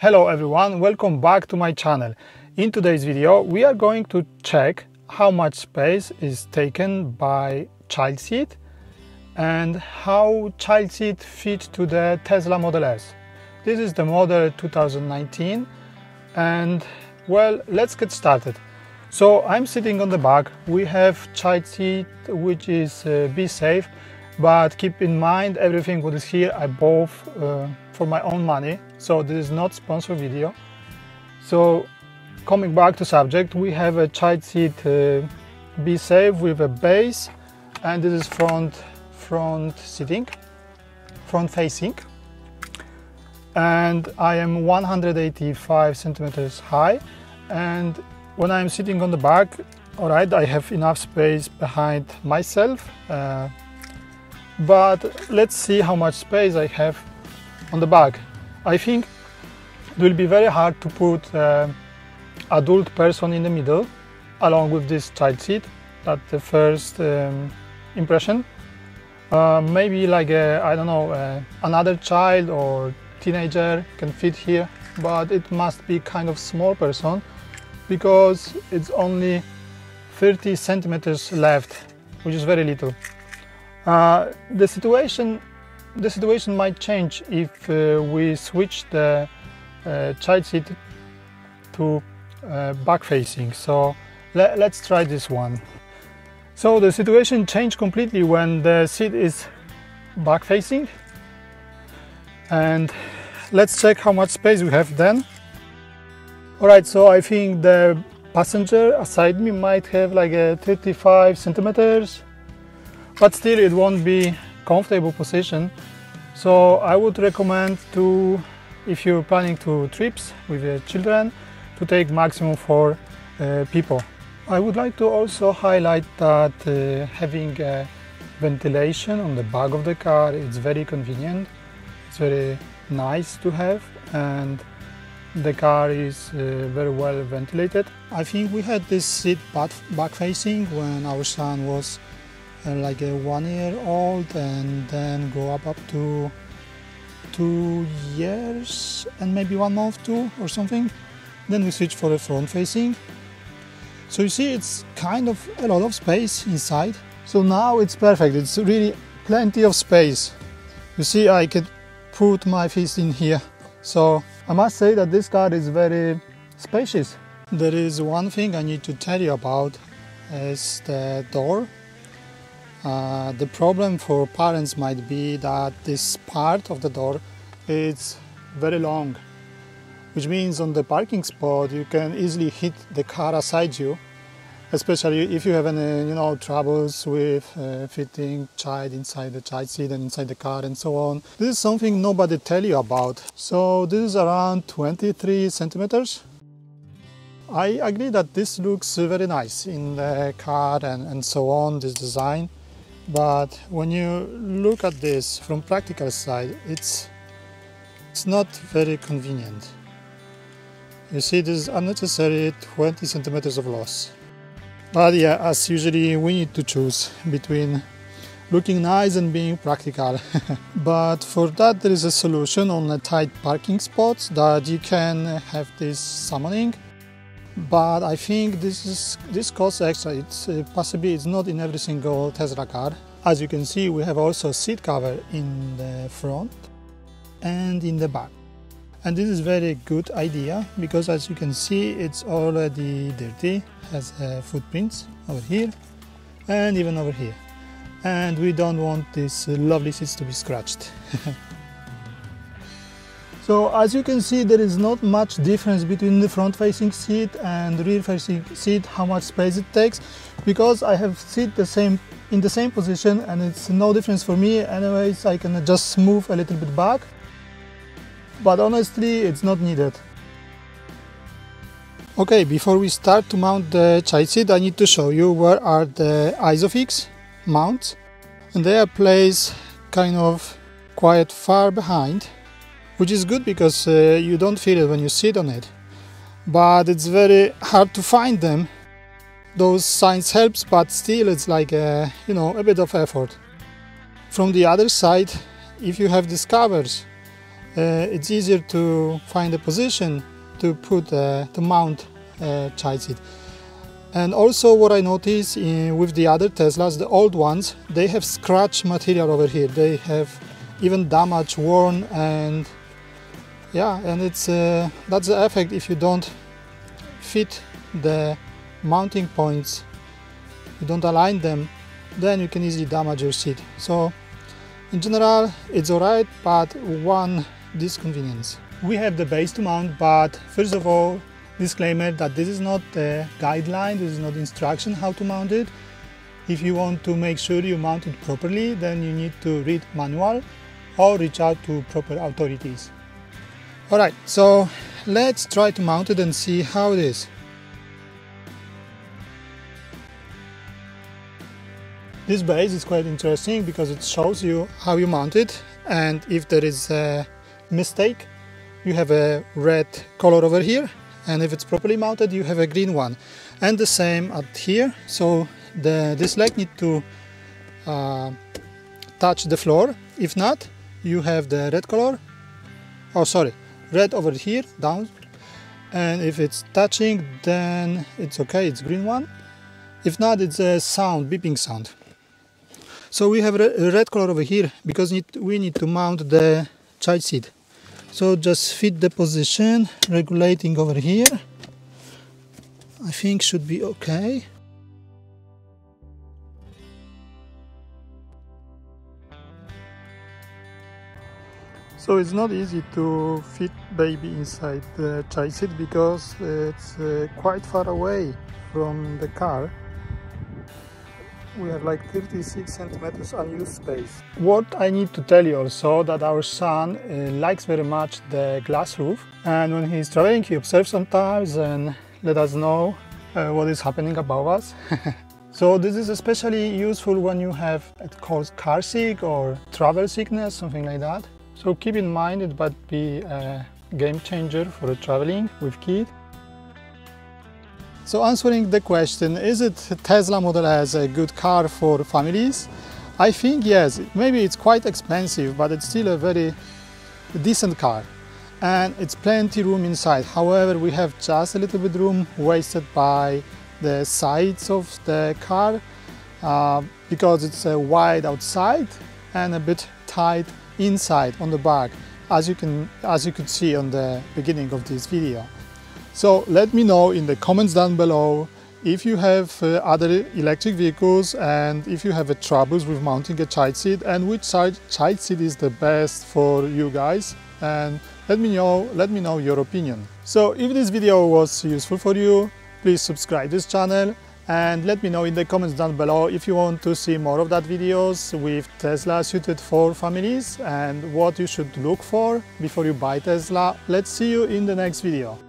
Hello everyone, welcome back to my channel. In today's video we are going to check how much space is taken by child seat and how child seat fit to the Tesla Model S. This is the model 2019 and well let's get started. So I'm sitting on the back, we have child seat which is uh, BeSafe but keep in mind everything what is here I bought uh, for my own money so this is not sponsor video so coming back to subject we have a child seat uh, BeSafe with a base and this is front front seating front facing and I am 185 centimeters high and when I'm sitting on the back all right I have enough space behind myself uh, but let's see how much space I have on the back. I think it will be very hard to put uh, adult person in the middle along with this child seat. That's the first um, impression. Uh, maybe like I don't know uh, another child or teenager can fit here, but it must be kind of small person because it's only 30 centimeters left, which is very little. Uh, the situation the situation might change if uh, we switch the uh, child seat to uh, back facing. So let, us try this one. So the situation changed completely when the seat is back facing. And let's check how much space we have then. All right so i think the passenger aside me might have like a 35 centimeters. But still it won't be comfortable position so I would recommend to if you're planning to trips with your children to take maximum four uh, people I would like to also highlight that uh, having ventilation on the back of the car is very convenient it's very nice to have and the car is uh, very well ventilated. I think we had this seat back facing when our son was Uh, like a one year old and then go up up to two years and maybe one month too or something. Then we switch for the front facing. So you see it's kind of a lot of space inside. So now it's perfect. It's really plenty of space. You see I could put my fist in here. So I must say that this car is very spacious. There is one thing I need to tell you about is the door uh, the problem for parents might be that this part of the door is very long, which means on the parking spot you can easily hit the car aside you, especially if you have any you know troubles with uh, fitting child inside the child seat and inside the car and so on. This is something nobody tell you about. So this is around 23 centimeters. I agree that this looks very nice in the car and, and so on, this design. But when you look at this from practical side, it's it's not very convenient. You see, this unnecessary 20 centimeters of loss. But yeah, as usually, we need to choose between looking nice and being practical. but for that, there is a solution on a tight parking spots that you can have this summoning but I think this is this costs extra. It's uh, possibly it's not in every single Tesla car. As you can see, we have also seat cover in the front and in the back. And this is very good idea because as you can see, it's already dirty, has uh, footprints over here and even over here. And we don't want these lovely seats to be scratched. So as you can see there is not much difference between the front facing seat and rear facing seat how much space it takes because I have seat the same in the same position and it's no difference for me. Anyways I can just move a little bit back. But honestly it's not needed. Okay, before we start to mount the child seat I need to show you where are the Isofix mounts. And they are placed kind of quite far behind which is good because uh, you don't feel it when you sit on it but it's very hard to find them those signs helps but still it's like a, you know a bit of effort from the other side if you have these covers uh, it's easier to find a position to put uh, mount a child seat. And also what I notice in, with the other Teslas, the old ones, they have scratch material over here. They have even damage, worn, and yeah, and it's uh, that's the effect if you don't fit the mounting points, you don't align them, then you can easily damage your seat. So in general, it's alright, but one disconvenience. We have the base to mount, but first of all, disclaimer that this is not a guideline, this is not instruction how to mount it. If you want to make sure you mount it properly, then you need to read manual or reach out to proper authorities. Alright, so let's try to mount it and see how it is. This base is quite interesting because it shows you how you mount it and if there is a mistake you have a red color over here and if it's properly mounted you have a green one. And the same at here. So the this leg need to uh, touch the floor. If not you have the red color. Oh sorry red over here down and if it's touching then it's okay it's green one if not it's a sound beeping sound so we have a red color over here because we need to mount the child seat. So just fit the position, regulating over here. I think should be okay. So it's not easy to fit baby inside the child seat because it's uh, quite far away from the car we have like 36 centimeters unused space. What I need to tell you also that our son uh, likes very much the glass roof and when he's traveling he observes sometimes and let us know uh, what is happening above us. so this is especially useful when you have it called car sick or travel sickness, something like that. So keep in mind it might be a game changer for traveling with kids. So answering the question, is it Tesla Model S a good car for families? I think yes, maybe it's quite expensive, but it's still a very decent car. And it's plenty room inside. However, we have just a little bit room wasted by the sides of the car uh, because it's uh, wide outside and a bit tight inside on the back as you can as you could see on the beginning of this video. So let me know in the comments down below if you have uh, other electric vehicles and if you have troubles with mounting a child seat and which side child seat is the best for you guys and let me know let me know your opinion. So if this video was useful for you please subscribe this channel and let me know in the comments down below if you want to see more of that videos with Tesla suited for families and what you should look for before you buy Tesla. Let's see you in the next video.